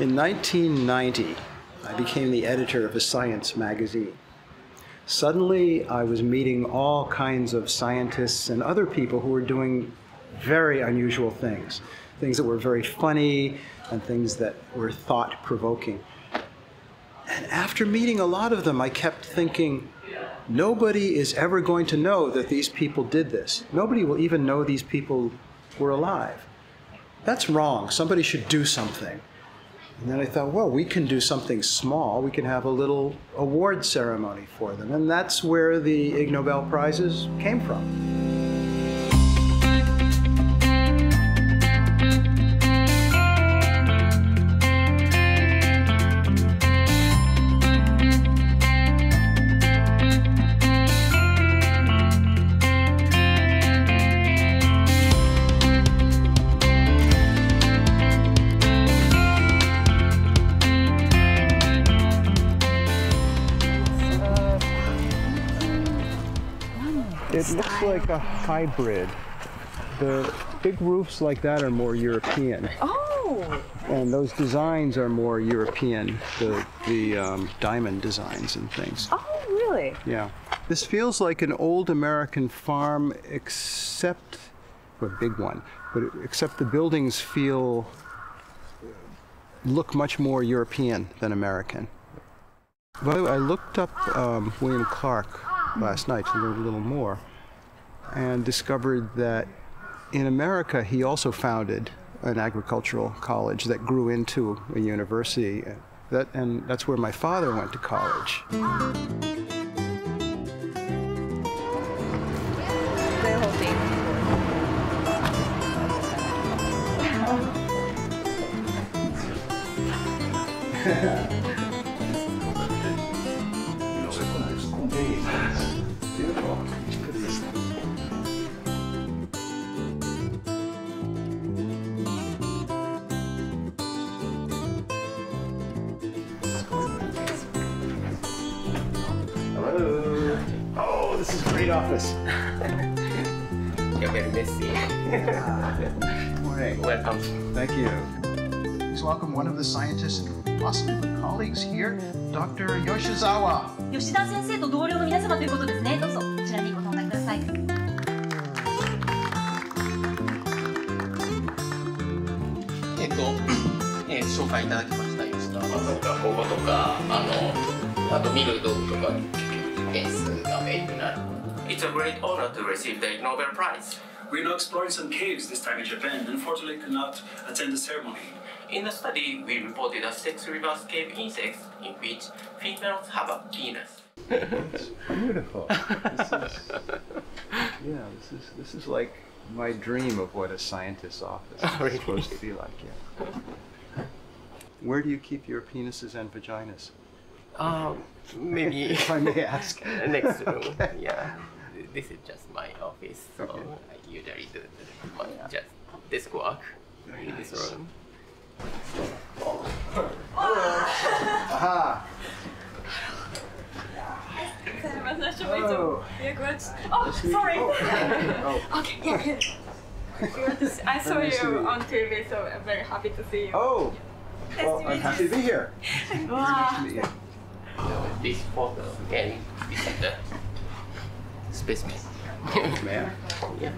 In 1990, I became the editor of a science magazine. Suddenly, I was meeting all kinds of scientists and other people who were doing very unusual things, things that were very funny and things that were thought provoking. And after meeting a lot of them, I kept thinking, nobody is ever going to know that these people did this. Nobody will even know these people were alive. That's wrong. Somebody should do something. And then I thought, well, we can do something small. We can have a little award ceremony for them. And that's where the Ig Nobel Prizes came from. Like a hybrid. The big roofs like that are more European, Oh, and those designs are more European. The the um, diamond designs and things. oh, really? Yeah, this feels like an old American farm, except for a big one, but except the buildings feel look much more European than American. By the way, I looked up um, William Clark last night to learn a little more, and discovered that in America he also founded an agricultural college that grew into a university. That and that's where my father went to college. The You're very messy. Good morning. Welcome. Thank you. Please welcome one of the scientists and possibly my colleagues here, Dr. Yoshizawa. 吉田先生と同僚の皆様ということですね。どうぞこちらにご登壇ください。えっと、えー紹介いただきました吉田とかこことかあのあと見る道具とか点数がメインになる。It's a great honor to receive the Nobel Prize. We're now exploring some caves this time in Japan. And unfortunately, could not attend the ceremony. In the study, we reported a sex reverse cave insects in which females have a penis. Beautiful. This is, yeah, this is this is like my dream of what a scientist's office is really? supposed to be like. Yeah. Where do you keep your penises and vaginas? Uh, maybe If I may ask. next room. Yeah, this is just my office, so Okay. I usually do the, my just desk work in this nice. room. Aha. Nice to Oh. Yeah, good. Oh, sorry. Oh. oh. okay, yeah, yeah. I saw Nice to meet you you. on TV, so I'm very happy to see you. Oh. Nice Well, to I'm meet happy to be here. Wow. Nice to meet you. So this photo and this is the specimen. Man. yeah.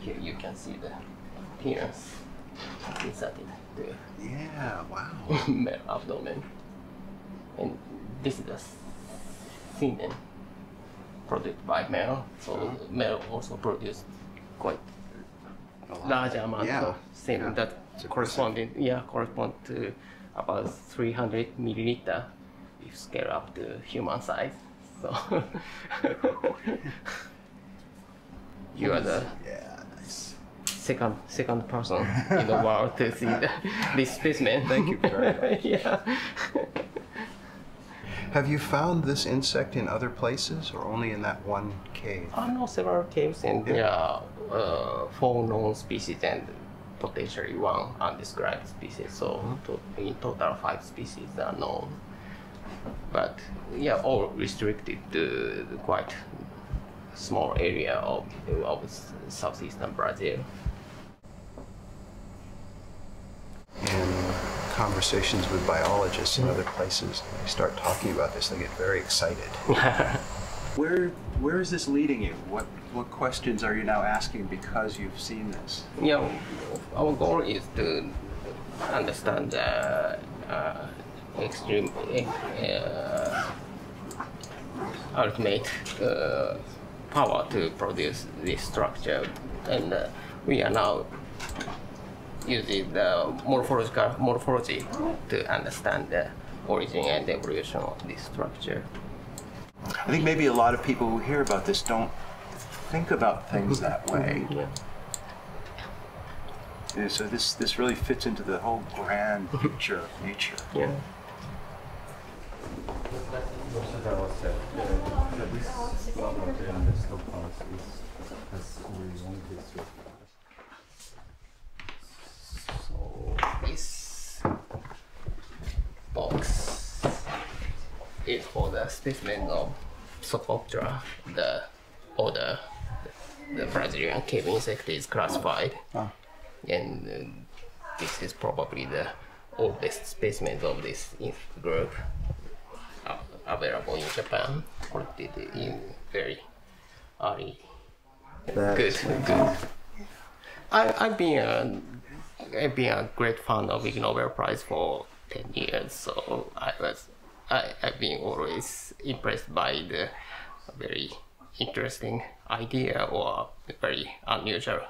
Here you can see the penis inserted the Yeah. Wow. male abdomen, and this is the semen produced by male. So male also produce quite large amount Yeah. of semen Yeah. that corresponding yeah correspond to about 300 milliliter if scale up to human size. So you are the Yeah. Nice. second second person in the world to see the, this specimen. Thank you very much. yeah. Have you found this insect in other places or only in that one cave? I know several caves and there are uh, four known species and potentially one undescribed species. So to, in total five species are known. But yeah, all restricted to quite small area of, of southeastern Brazil. In conversations with biologists in other places. And they start talking about this, they get very excited. where where is this leading you? What what questions are you now asking because you've seen this? Yeah, our goal is to understand the uh, extreme uh, ultimate uh, power to produce this structure, and uh, we are now using the morphological morphology to understand the origin and evolution of this structure. I think maybe a lot of people who hear about this don't think about things that way. Yeah. Yeah, so this this really fits into the whole grand picture of nature. Yeah. So this box. Is for the specimen of Psocoptera, the order the Brazilian cave insect is classified. And uh, this is probably the oldest specimen of this group. uh, available in Japan, collected in very early That Good, good. I, I've been a, I've been a great fan of Ig Nobel Prize for ten years, so I was I, I've been always impressed by the very interesting idea or very unusual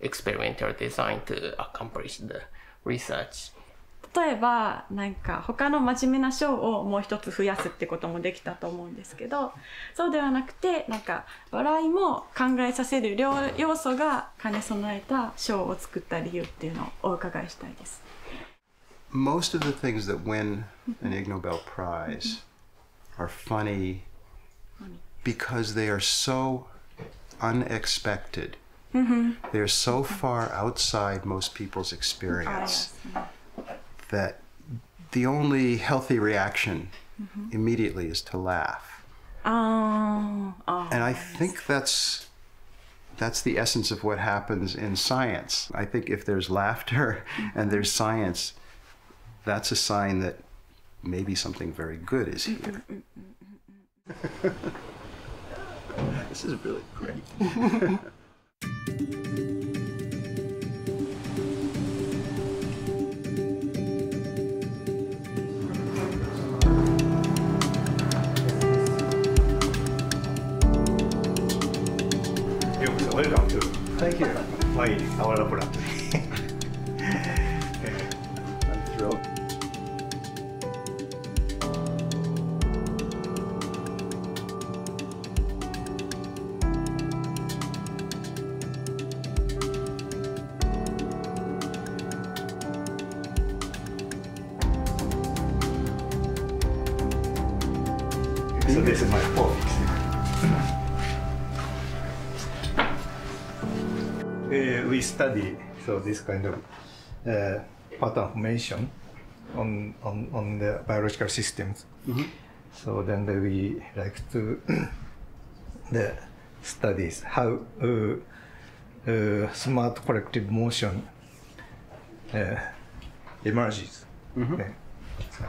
experimental design to accomplish the research. 例えばなんか他の真面目な賞をもう一つ増やすってこともできたと思うんですけどそうではなくてなんか笑いも考えさせる両要素が兼ね備えた賞を作った理由っていうのをお伺いしたいです。Most of the things that win an Ig Nobel Prize are funny because they are so unexpected. They're so far outside most people's experience that the only healthy reaction mm-hmm. immediately is to laugh. あーあー And I think that's that's the essence of what happens in science. I think if there's laughter and there's mm-hmm. science, that's a sign that maybe something very good is here. Mm-hmm, this is really great. Welcome to Thank you. my our laboratory. I'm thrilled. so this is my office. Uh, we study so this kind of uh, pattern formation on, on on the biological systems. So then we like to the studies how uh, uh, smart collective motion uh, emerges. Yeah. So,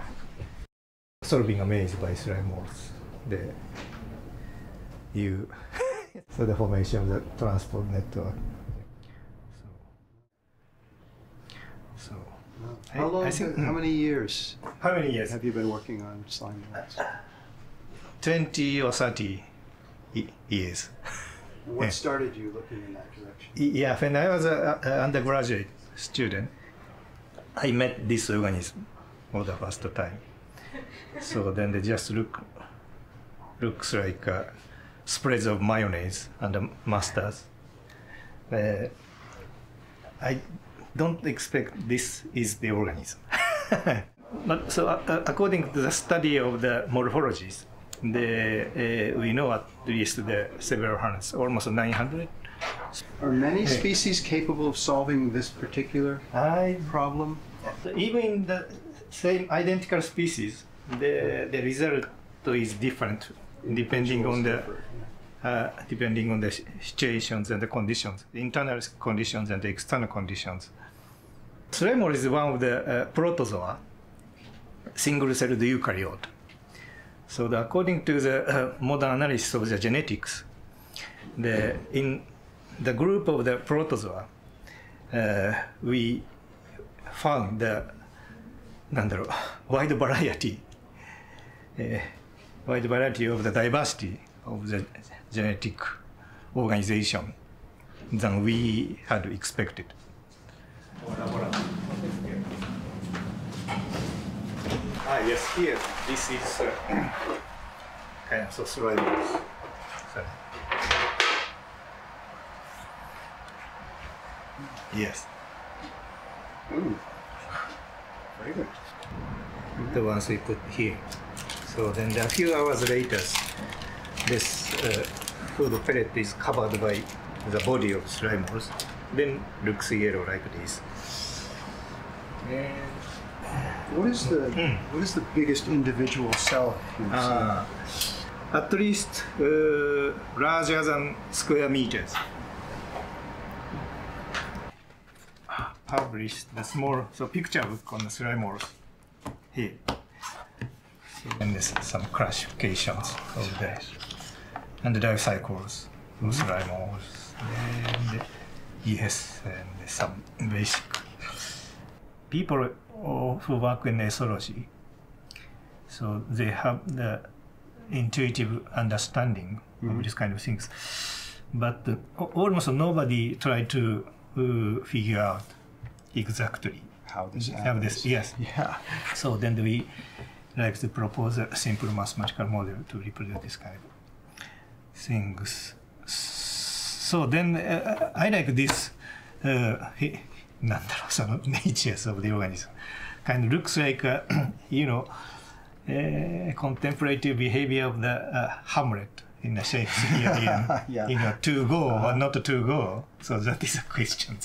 solving a maze by slime molds. The you so the formation of the transport network. So, so I- How long? I think- how many years how many years? have you been working on slime molds? Twenty or thirty years. What Yeah. started you looking in that direction? Yeah, when I was a, a undergraduate student, I met this organism for the first time. So then they just look looks like uh, spreads of mayonnaise and mustards. Uh, I don't expect this is the organism. but so uh, uh, according to the study of the morphologies, the, uh, we know at least the several hundreds, almost 900 Are many species capable of solving this particular I problem? even in the same identical species, the the result is different depending on the uh, depending on the situations and the conditions, internal conditions and the external conditions. Tremor is one of the uh, protozoa, single-celled eukaryote. So the, according to the uh, modern analysis of the genetics, the, in the group of the protozoa, uh, we found the なんだろう wide variety, uh, wide variety of the diversity of the genetic organization than we had expected. Ah, yes, here, this is uh, kind of so slide. Sorry. Yes, Very good. the ones we put here. So then a few hours later, this uh, food pellet is covered by the body of Slimers, then looks yellow like this. And What is the what is the biggest individual cell uh, at least uh, larger than square meters. Published the small so picture book on the Slimers here. And there's some classifications of the and the life cycles of Slimers. And yes, and some basic people who work in ethology so they have the intuitive understanding of these kind of things but uh, almost nobody tried to uh, figure out exactly How this happens. this yes Yeah. so then we like to propose a simple mathematical model to represent this kind of things. So then uh, I like this, uh, natures of the organism. Kind of looks like, a, you know, a contemplative behavior of the uh, Hamlet in a sense. yeah. you know, to go uh -huh. or not to go. So that is a question.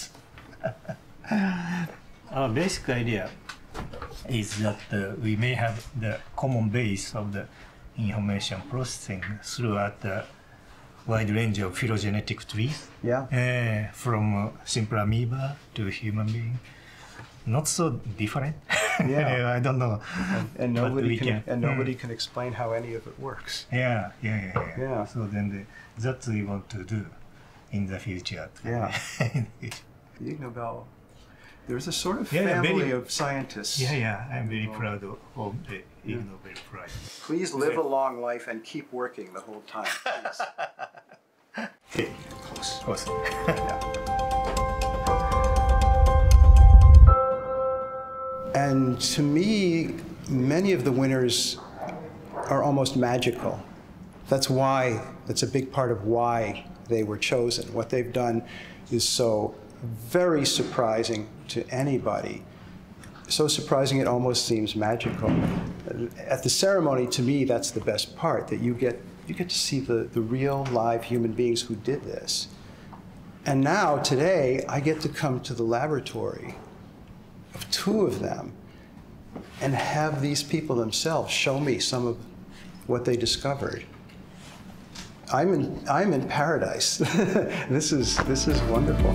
Our basic idea is that uh, we may have the common base of the information processing throughout the wide range of phylogenetic trees, Yeah. uh, from uh, simple amoeba to human being. Not so different. Yeah. I don't know. And But nobody can, can- and nobody can explain how any of it works. Yeah, yeah, yeah, yeah. Yeah. So then the, that's what we want to do in the future. Yeah. In the future. The Ig Nobel. There's a sort of yeah, family very- of scientists. yeah, yeah. I'm very proud of, of the Ig Nobel Prize. Please live a long life and keep working the whole time. Please. Hey, of course. And to me, many of the winners are almost magical. That's why, that's a big part of why they were chosen. What they've done is so very surprising to anybody. So surprising it almost seems magical. At the ceremony, to me, that's the best part, that you get, you get to see the, the real live human beings who did this. And now, today, I get to come to the laboratory of two of them and have these people themselves show me some of what they discovered. I'm in, I'm in paradise. this, is, this is wonderful.